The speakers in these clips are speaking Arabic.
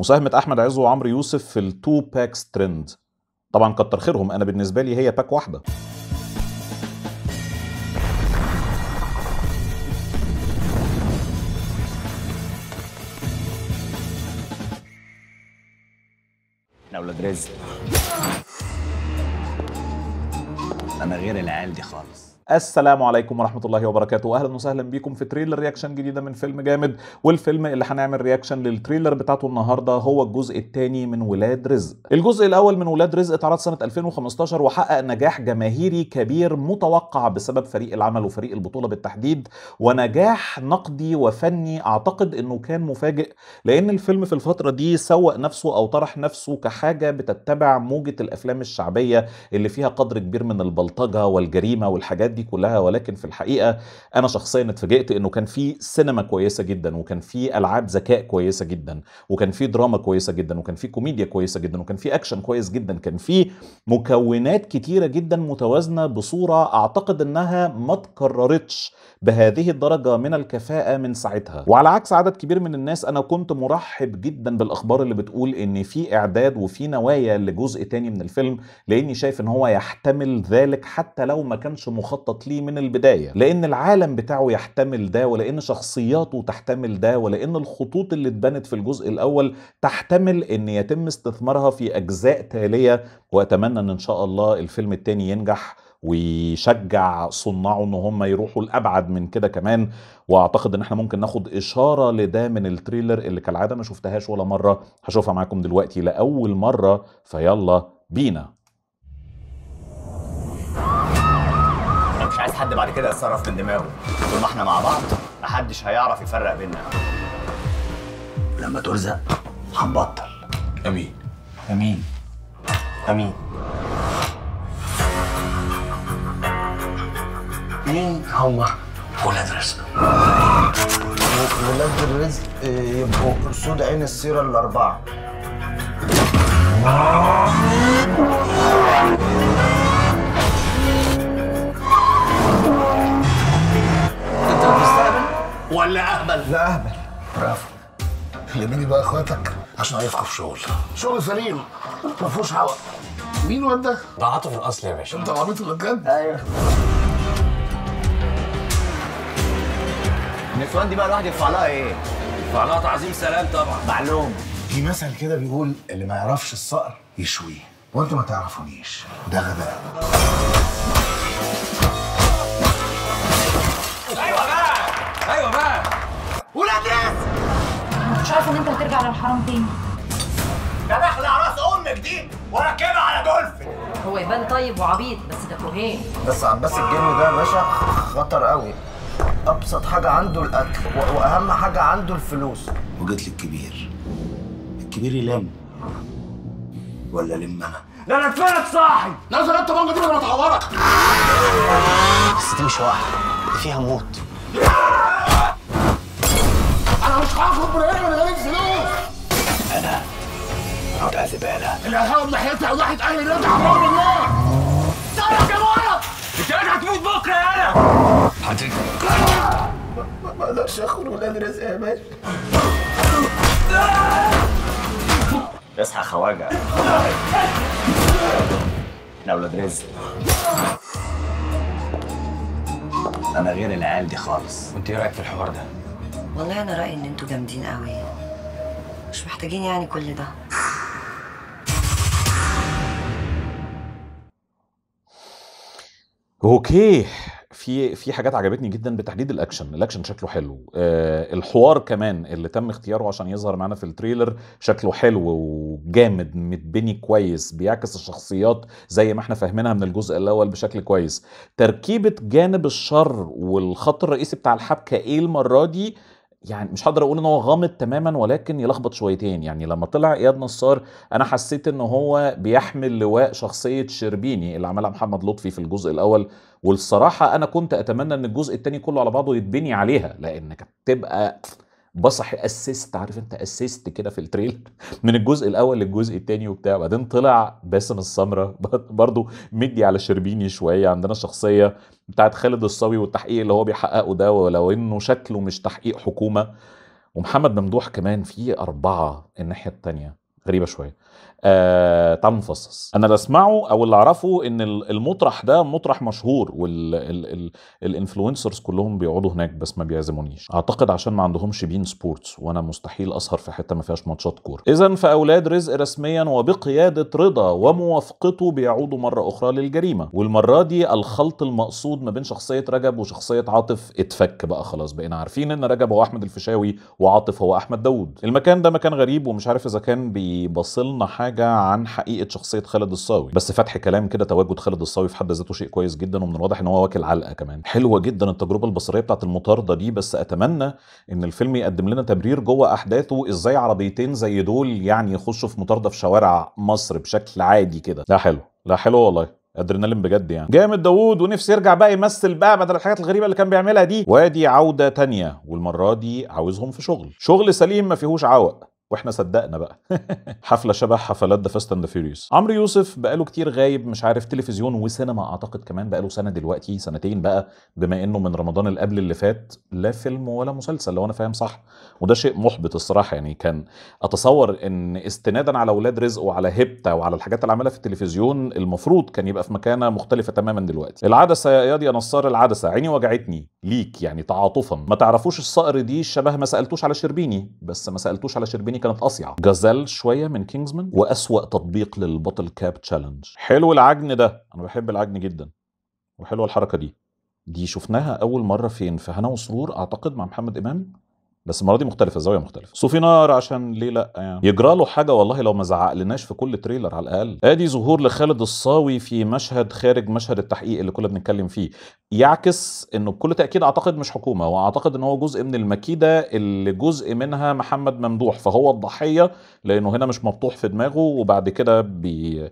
مساهمة أحمد عز وعمرو يوسف في ال two packs trend طبعا كتر خيرهم. أنا بالنسبة لي هي pack واحدة. أنا ولاد رزق. أنا غير العيال دي خالص. السلام عليكم ورحمة الله وبركاته. أهلا وسهلا بيكم في trailer reaction جديدة من فيلم جامد. والفيلم اللي هنعمل reaction لل trailer بتاعته النهاردة هو الجزء الثاني من ولاد رزق. الجزء الأول من ولاد رزق اتعرض سنة 2015 وحقق نجاح جماهيري كبير متوقع بسبب فريق العمل وفريق البطولة بالتحديد ونجاح نقدي وفني أعتقد أنه كان مفاجئ لأن الفيلم في الفترة دي سوق نفسه أو طرح نفسه كحاجة بتتبع موجة الأفلام الشعبية اللي فيها قدر كبير من البلطجة والجريمة والحاجات دي. كلها ولكن في الحقيقة أنا شخصيا اتفاجئت إنه كان في سينما كويسة جدا وكان في ألعاب ذكاء كويسة جدا وكان في دراما كويسة جدا وكان في كوميديا كويسة جدا وكان في أكشن كويس جدا كان في مكونات كتيرة جدا متوازنة بصورة أعتقد إنها ما تكررتش بهذه الدرجة من الكفاءة من ساعتها. وعلى عكس عدد كبير من الناس أنا كنت مرحب جدا بالأخبار اللي بتقول إن في إعداد وفي نوايا لجزء تاني من الفيلم لأني شايف إن هو يحتمل ذلك حتى لو ما كانش مخطط ليه من البداية لأن العالم بتاعه يحتمل ده ولأن شخصياته تحتمل ده ولأن الخطوط اللي اتبنت في الجزء الأول تحتمل إن يتم استثمارها في أجزاء تالية. وأتمنى إن إن شاء الله الفيلم التاني ينجح ويشجع صناعه إن هم يروحوا لأبعد من كده كمان. وأعتقد إن إحنا ممكن ناخد إشارة لده من التريلر اللي كالعادة ما شفتهاش ولا مرة. هشوفها معاكم دلوقتي لأول مرة فيلا بينا. حد بعد كده يتصرف من دماغه. طول ما إحنا مع بعض محدش هيعرف يفرق بيننا. ولما ترزق هنبطل. أمين. أمين. أمين. مين هما؟ ولاد رزق. ولاد الرزق آه، يبقوا أسود عين السيرة الأربعة. ولا اهبل لا أهبل برافو. لميني بقى اخواتك عشان اعرفكم في شغل. شغل سليم. ما فيهوش هوا. مين واد ده؟ ده عاطف الاصل يا باشا. انت عبيط ولا بجد؟ أيوه. النسوان دي بقى الواحد يدفع لها إيه؟ فعلها تعظيم سلام طبعا. معلوم. في مثل كده بيقول اللي ما يعرفش الصقر يشويه. وانتوا ما تعرفونيش. ده غباء. هترجع للحرام تاني ده بخلع راس أمك دي واركبها على دولفين هو يبان طيب وعبيط بس ده كوهين بس عباس الجن ده يا باشا خطر قوي. أبسط حاجة عنده الأكل و- وأهم حاجة عنده الفلوس. وجيت للكبير. الكبير يلم. ولا لم أنا؟ ده أنا اتفرج صاحي. نزل انت بانجا دي ولا تعورك بس دي مش واحدة دي فيها موت. أنا مش هاخد من هنا من غير فلوس من ناحيتها وضحت أهل النادي عمار الله صرف يا ولد انت راجع تموت بكرة يا أنا. ما أقدرش اخد ولاد رزق يا باشا. اصحى خواجة. أنا ولاد رزق. أنا غير العيال دي خالص. وأنت إيه رأيك في الحوار ده؟ والله أنا رأيي إن أنتوا جامدين قوي مش محتاجين يعني كل ده. okay. في في حاجات عجبتني جدا بتحديد الأكشن. الأكشن شكله حلو. آه الحوار كمان اللي تم اختياره عشان يظهر معانا في ال trailer شكله حلو وجامد متبني كويس بيعكس الشخصيات زي ما إحنا فاهمينها من الجزء الأول بشكل كويس. تركيبة جانب الشر والخط الرئيسي بتاع الحبكة إيه المرة دي؟ يعني مش هقدر أقول إن هو غامض تماما ولكن يلخبط شويتين. يعني لما طلع إياد نصار أنا حسيت إن هو بيحمل لواء شخصية شربيني اللي عملها محمد لطفي في الجزء الأول. والصراحة أنا كنت أتمنى إن الجزء الثاني كله على بعضه يتبني عليها لأن كانت تبقى بصح assist عارف أنت assist كده في ال trailer من الجزء الأول للجزء الثاني وبتاع بعدين طلع باسم السمرة. برضو مدي على شربيني شوية عندنا شخصيه بتاعت خالد الصاوي والتحقيق اللي هو بيحققه ده ولو إنه شكله مش تحقيق حكومة. ومحمد ممدوح كمان في أربعة الناحية التانية غريبة شوية. آه تعالوا نفصص أنا اللي اسمعه أو اللي أعرفه إن ال- المطرح ده مطرح مشهور وال influencers كلهم بيقعدوا هناك بس ما بيعزمونيش أعتقد عشان ما عندهمش beIN Sports وأنا مستحيل أسهر في حتة ما فيهاش ماتشات كورة. اذا فأولاد رزق رسميا وبقيادة رضا وموافقته بيعودوا مرة أخرى للجريمة. والمرة دي الخلط المقصود ما بين شخصية رجب وشخصية عاطف اتفك بقى خلاص. بقينا عارفين إن رجب هو أحمد الفيشاوي وعاطف هو أحمد داوود. المكان ده مكان غريب ومش عارف إذا كان بيبصلنا حاجة عن حقيقة شخصية خالد الصاوي. بس فتح كلام كده تواجد خالد الصاوي في حد ذاته شيء كويس جدا ومن الواضح إن هو واكل علقة كمان. حلوة جدا التجربة البصرية بتاعت المطاردة دي بس أتمنى إن الفيلم يقدم لنا تبرير جوه أحداثه إزاي عربيتين زي دول يعني يخشوا في مطاردة في شوارع مصر بشكل عادي كده. لا حلو لا حلو والله. أدرينالين بجد يعني. جامد داوود ونفسي يرجع بقى يمثل بقى بدل الحاجات الغريبة اللي كان بيعملها دي. وادي عودة تانية والمرة دي عاوزهم في شغل. شغل سليم ما فيهوش عوق. وإحنا صدقنا بقى. حفلة شبه حفلات The Fast and Furious عمرو يوسف بقاله كتير غايب مش عارف تلفزيون وسينما أعتقد كمان بقاله سنة دلوقتي سنتين بقى بما إنه من رمضان اللي قبل اللي فات لا فيلم ولا مسلسل لو أنا فاهم صح. وده شيء محبط الصراحة يعني كان أتصور إن استنادا على ولاد رزق وعلى هبته وعلى الحاجات اللي عملها في التلفزيون المفروض كان يبقى في مكانة مختلفة تماما دلوقتي. العدسه يا اياد يا نصار العدسه عيني وجعتني ليك يعني تعاطفا. ما تعرفوش الصقر دي شبه ما سألتوش على شربيني بس ما سألتوش على شربيني كانت اصيع جازال شوية من Kingsman وأسوأ تطبيق لل bottle cap challenge. حلو العجن ده. أنا بحب العجن جدا. وحلوة الحركة دي. دي شفناها أول مرة فين؟ في هنا وسرور أعتقد مع محمد إمام. بس المرة دي مختلفة زاويه مختلفة. صوفي نار عشان ليه لأ؟ يعني يجرى له حاجة والله لو ما زعقلناش في كل تريلر على الأقل. أدي ظهور لخالد الصاوي في مشهد خارج مشهد التحقيق اللي كنا بنتكلم فيه. يعكس إنه بكل تأكيد أعتقد مش حكومة واعتقد إن هو جزء من المكيدة اللي جزء منها محمد ممدوح. فهو الضحية لأنه هنا مش مبطوح في دماغه وبعد كده بي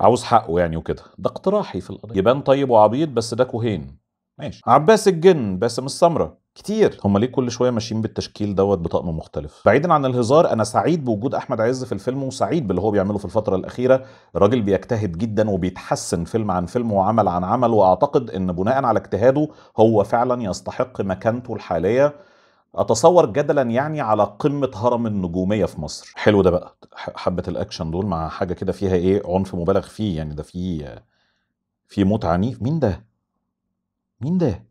عاوز حقه يعني وكده. ده اقتراحي في القضية. يبان طيب وعبيط بس ده كوهين. ماشي. عباس الجن باسم السمرة. كتير. هم ليه كل شوية ماشيين بالتشكيل دوت بطقم مختلف. بعيدا عن الهزار أنا سعيد بوجود أحمد عز في الفيلم وسعيد باللي هو بيعمله في الفترة الأخيرة. الراجل بيجتهد جدا وبيتحسن فيلم عن فيلم وعمل عن عمل وأعتقد إن بناء على اجتهاده هو فعلا يستحق مكانته الحالية. أتصور جدلا يعني على قمة هرم النجومية في مصر. حلو ده بقى. حبة الأكشن دول مع حاجة كده فيها إيه؟ عنف مبالغ فيه يعني. ده فيه في موت عنيف. مين ده؟ مين ده؟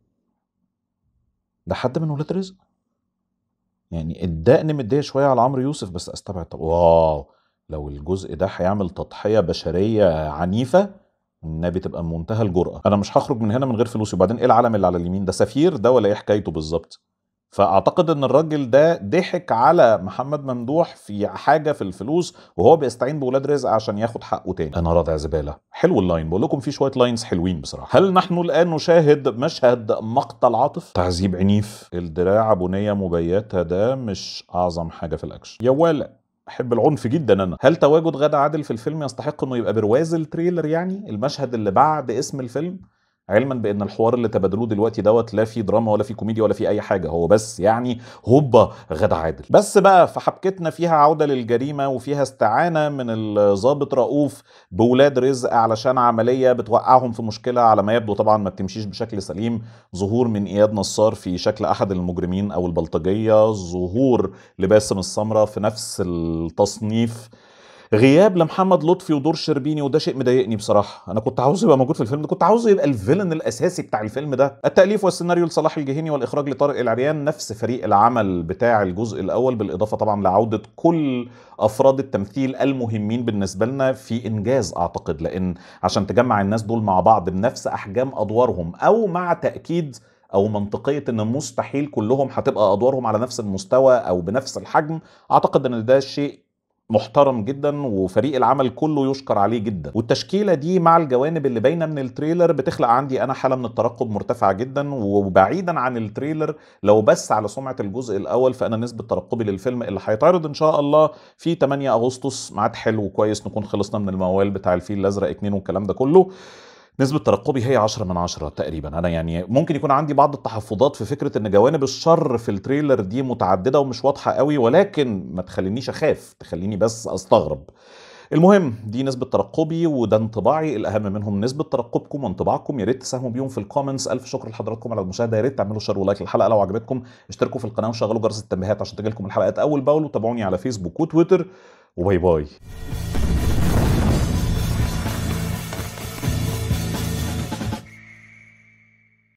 ده حد من ولاد رزق؟ يعني الدقن مديه شوية على عمرو يوسف بس أستبعد طب wow! لو الجزء ده هيعمل تضحية بشرية عنيفة النبي تبقى منتهى الجرأة. أنا مش هخرج من هنا من غير فلوسي وبعدين إيه العلم اللي على اليمين ده؟ سفير ده ولا إيه حكايته بالظبط؟ فأعتقد إن الراجل ده ضحك على محمد ممدوح في حاجة في الفلوس وهو بيستعين بولاد رزق عشان ياخد حقه تاني. أنا راضع زباله حلو ال line بقول لكم في شوية lines حلوين بصراحة. هل نحن الآن نشاهد مشهد مقتل عاطف؟ تعذيب عنيف. الدراع بنية مبيتة ده مش أعظم حاجة في الأكشن. يا ولا أحب العنف جدا أنا. هل تواجد غادة عادل في الفيلم يستحق إنه يبقى برواز ال trailer يعني؟ المشهد اللي بعد اسم الفيلم؟ علما بأن الحوار اللي تبادلوه دلوقتي دوت لا في دراما ولا في كوميديا ولا في أي حاجة هو بس يعني هوبا غادة عادل. بس بقى في حبكتنا فيها عودة للجريمة وفيها استعانة من الضابط رؤوف بولاد رزق علشان عملية بتوقعهم في مشكلة على ما يبدو طبعا ما بتمشيش بشكل سليم. ظهور من إياد نصار في شكل أحد المجرمين أو البلطجية. ظهور لباسم السمرة في نفس التصنيف. غياب لمحمد لطفي ودور شربيني وده شيء مضايقني بصراحة. أنا كنت عاوزه يبقى موجود في الفيلم ده كنت عاوزه يبقى الفيلن الأساسي بتاع الفيلم ده. التأليف والسيناريو لصلاح الجهيني والإخراج لطارق العريان نفس فريق العمل بتاع الجزء الأول بالإضافة طبعا لعودة كل أفراد التمثيل المهمين بالنسبة لنا في إنجاز أعتقد. لأن عشان تجمع الناس دول مع بعض بنفس أحجام أدوارهم أو مع تأكيد أو منطقية إن مستحيل كلهم هتبقى أدوارهم على نفس المستوى أو بنفس الحجم أعتقد إن ده شيء محترم جدا وفريق العمل كله يشكر عليه جدا. والتشكيلة دي مع الجوانب اللي باينة من ال trailer بتخلق عندي أنا حالة من الترقب مرتفعة جدا. وبعيدا عن ال trailer لو بس على سمعة الجزء الأول فأنا نسبة ترقبي للفيلم اللي هيتعرض إن شاء الله في 8 أغسطس. ميعاد حلو كويس نكون خلصنا من الموال بتاع الفيل الأزرق 2 والكلام ده كله. نسبة ترقبي هي 10 من 10 تقريبا. أنا يعني ممكن يكون عندي بعض التحفظات في فكرة إن جوانب الشر في ال trailer دي متعددة ومش واضحة قوي ولكن ما تخلينيش أخاف تخليني بس أستغرب. المهم دي نسبة ترقبي وده انطباعي الأهم منهم نسبة ترقبكم وانطباعكم. يا ريت تساهموا بيهم في ال comments ألف شكر لحضراتكم على المشاهدة. يا ريت تعملوا share و like للحلقة لو عجبتكم. اشتركوا في القناة وشغلوا جرس التنبيهات عشان تجيلكم الحلقات أول بأول وتابعوني على فيسبوك وتويتر و bye bye.